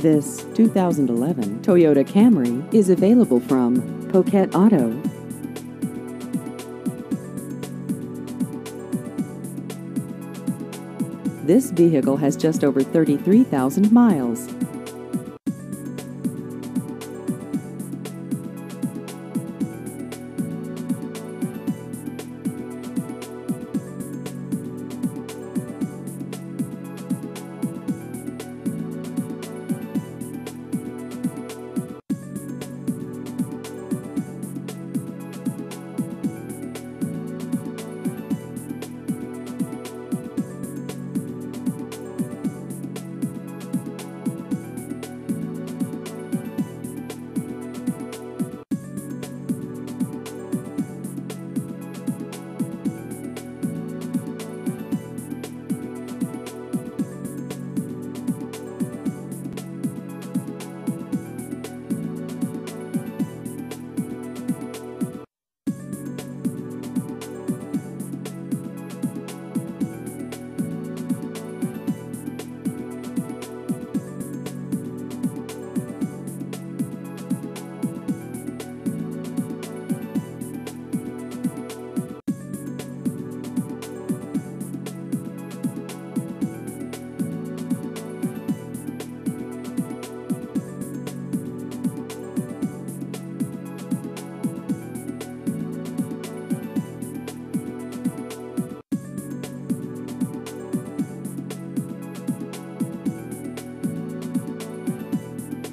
This 2011 Toyota Camry is available from Poquet Auto. This vehicle has just over 33,000 miles.